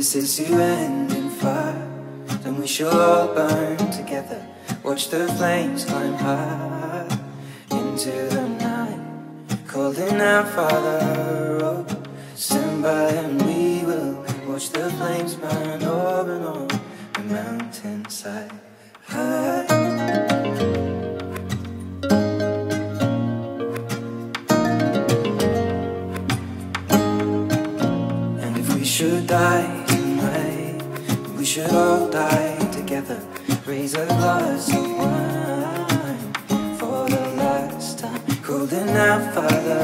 this is to end in fire, then we shall all burn together. Watch the flames climb high into the night, calling out, Father, oh, stand by and we will watch the flames burn over and on the mountainside. High. And if we should die should all die together. Raise a glass of wine for the last time. Calling out, Father,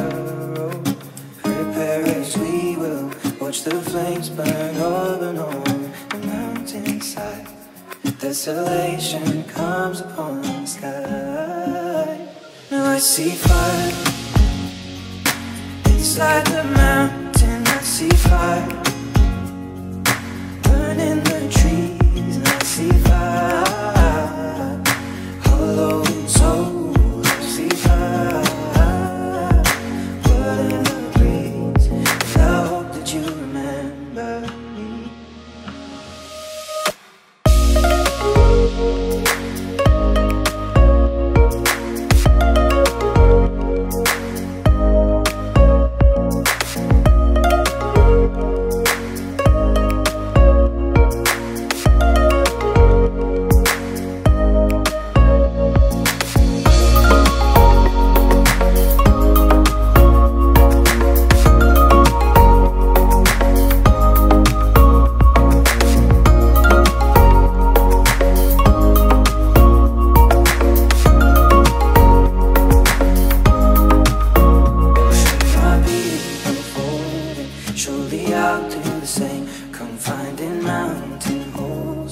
oh, prepare as we will. Watch the flames burn over and on the mountainside. Desolation comes upon the sky. Now I see fire. Inside the mountain, I see fire.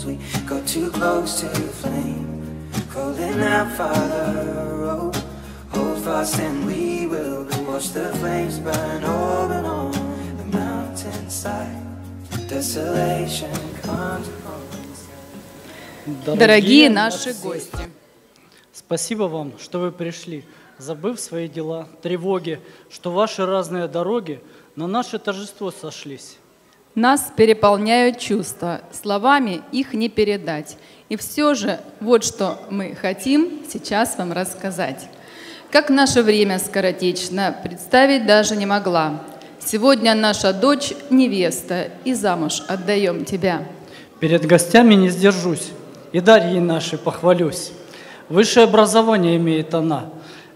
Holes, we got too close to the flame. Calling out, Father, oh, hold fast and we will watch the flames burn over and on the mountainside. Desolation comes upon us. Дорогие наши гости, Спасибо вам, что вы пришли, забыв свои дела, тревоги, что ваши разные дороги на наше торжество сошлись. Нас переполняют чувства, словами их не передать. И все же вот что мы хотим сейчас вам рассказать. Как наше время скоротечно, представить даже не могла. Сегодня наша дочь невеста, и замуж отдаем тебя. Перед гостями не сдержусь, и Дарьей нашей похвалюсь. Высшее образование имеет она,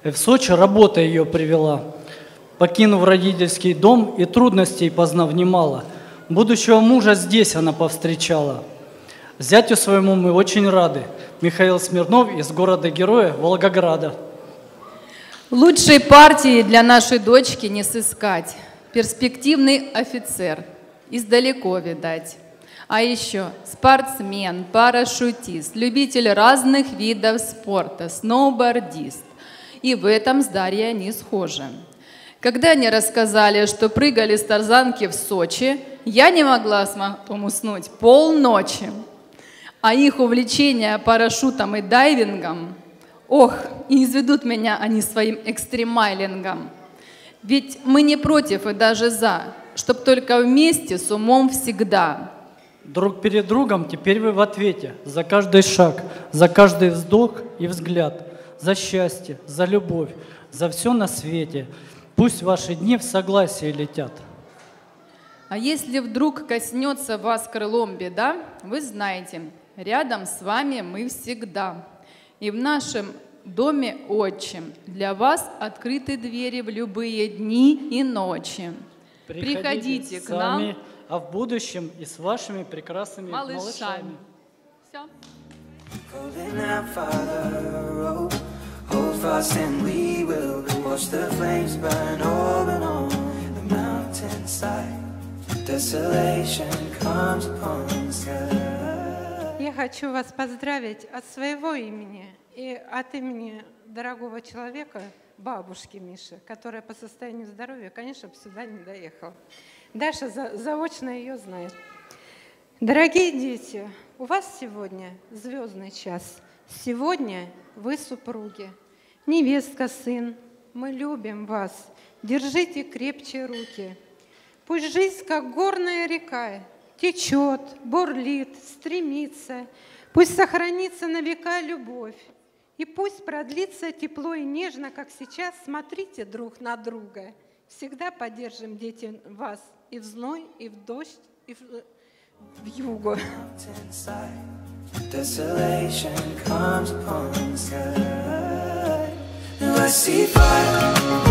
и в Сочи работа ее привела. Покинув родительский дом и трудностей познав немало, будущего мужа здесь она повстречала. Зятю своему мы очень рады. Михаил Смирнов из города-героя Волгограда. Лучшей партии для нашей дочки не сыскать. Перспективный офицер, издалеко видать. А еще спортсмен, парашютист, любитель разных видов спорта, сноубордист. И в этом с Дарьей они схожи. Когда они рассказали, что прыгали с тарзанки в Сочи, я не могла с матом уснуть полночи. А их увлечение парашютом и дайвингом, ох, и изведут меня они своим экстремайлингом. Ведь мы не против и даже за, чтоб только вместе с умом всегда. Друг перед другом теперь вы в ответе за каждый шаг, за каждый вздох и взгляд, за счастье, за любовь, за все на свете. Пусть ваши дни в согласии летят. А если вдруг коснется вас крылом беда, вы знаете, рядом с вами мы всегда. И в нашем доме отчим для вас открыты двери в любые дни и ночи. Приходите к нам, а в будущем и с вашими прекрасными малышами. малышами. Все. Calling out, Father, oh, hold fast and we will watch the flames burn over and on the mountainside. Я хочу вас поздравить от своего имени и от имени дорогого человека, бабушки Миши, которая по состоянию здоровья, конечно, бы сюда не доехала. Даша за- заочно ее знает. Дорогие дети, у вас сегодня звездный час. Сегодня вы супруги. Невестка, сын, мы любим вас. Держите крепче руки. Пусть жизнь, как горная река, течет, бурлит, стремится. Пусть сохранится на века любовь. И пусть продлится тепло и нежно, как сейчас. Смотрите друг на друга. Всегда поддержим, дети, вас и в зной, и в дождь, и в, в югу. Desolation comes upon the sky. I see fire